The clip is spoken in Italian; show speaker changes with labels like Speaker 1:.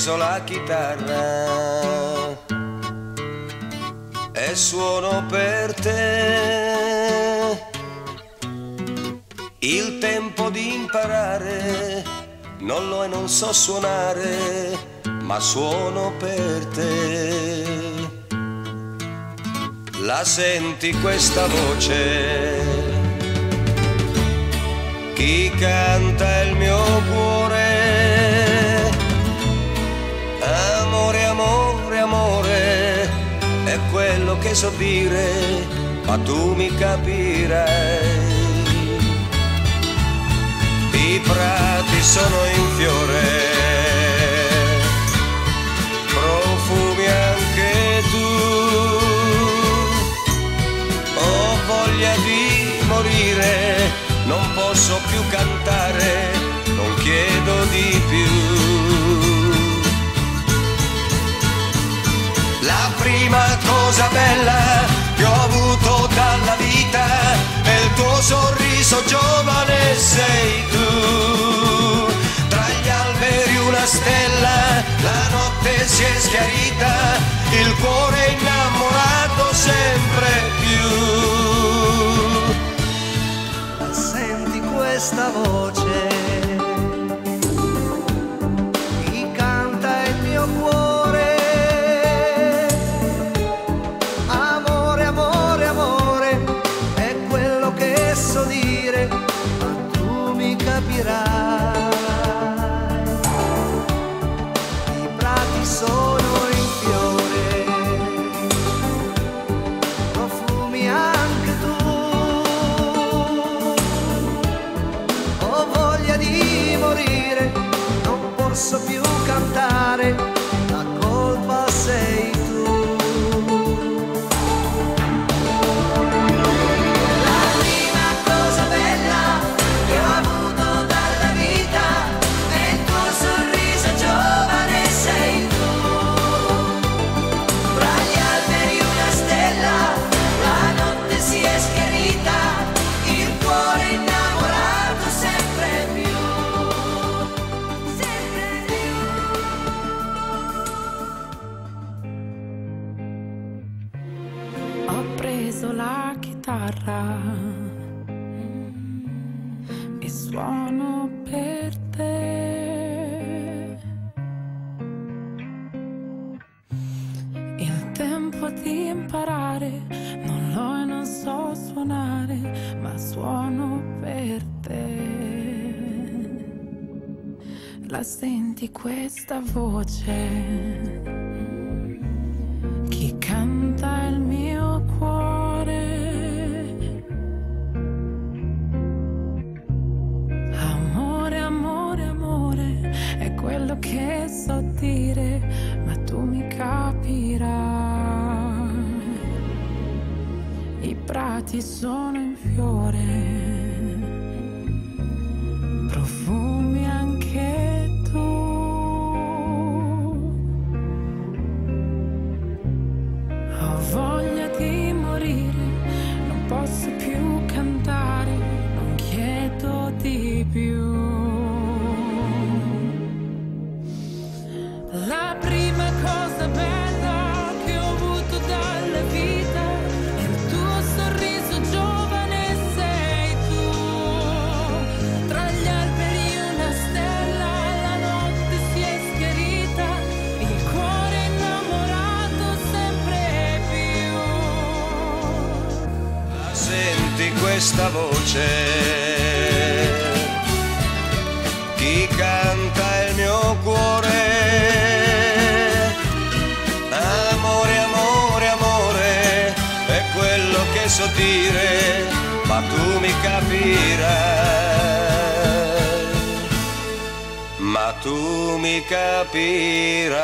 Speaker 1: preso la chitarra e suono per te. Il tempo di imparare non lo e non so suonare, ma suono per te. La senti questa voce? Chi canta il mio cuore? So dire, ma tu mi capirai. I prati sono in fiore, profumi anche tu. Ho voglia di morire, non posso più cantare, non chiedo di più. La prima cosa bella sei tu. Tra gli alberi una stella, la notte si è schiarita, il cuore innamorato sempre più.
Speaker 2: Senti questa voce, posso più cantare,
Speaker 3: preso la chitarra e suono per te. Il tempo di imparare non l'ho e non so suonare, ma suono per te. La senti questa voce? Quello che so dire, ma tu mi capirai. I prati sono in fiore, profumi anche tu. Ho voglia di morire, non posso più cantare,
Speaker 1: Senti questa voce? Chi canta il mio cuore? Amore, amore, amore, è quello che so dire, ma tu mi capirai. Ma tu mi capirai.